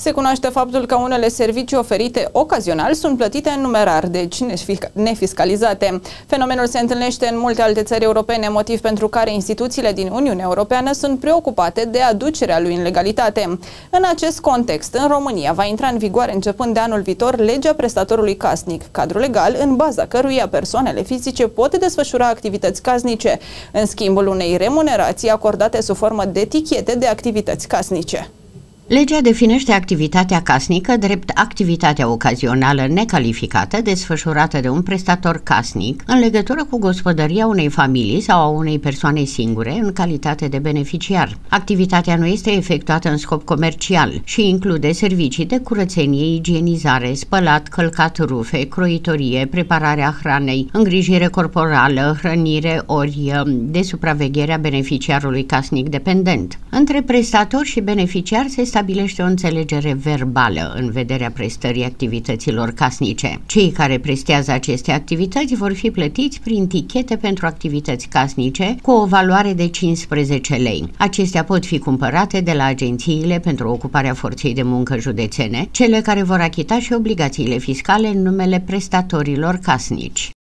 Se cunoaște faptul că unele servicii oferite ocazional sunt plătite în numerar, deci nefiscalizate. Fenomenul se întâlnește în multe alte țări europene, motiv pentru care instituțiile din Uniunea Europeană sunt preocupate de aducerea lui în legalitate. În acest context, în România va intra în vigoare începând de anul viitor legea prestatorului casnic, cadru legal în baza căruia persoanele fizice pot desfășura activități casnice, în schimbul unei remunerații acordate sub formă de etichete de activități casnice. Legea definește activitatea casnică drept activitatea ocazională necalificată desfășurată de un prestator casnic în legătură cu gospodăria unei familii sau a unei persoane singure în calitate de beneficiar. Activitatea nu este efectuată în scop comercial și include servicii de curățenie, igienizare, spălat, călcat rufe, croitorie, prepararea hranei, îngrijire corporală, hrănire ori um, de supraveghere a beneficiarului casnic dependent. Între prestator și beneficiar se stabilește o înțelegere verbală în vederea prestării activităților casnice. Cei care prestează aceste activități vor fi plătiți prin tichete pentru activități casnice cu o valoare de 15 lei. Acestea pot fi cumpărate de la agențiile pentru ocuparea forței de muncă județene, cele care vor achita și obligațiile fiscale în numele prestatorilor casnici.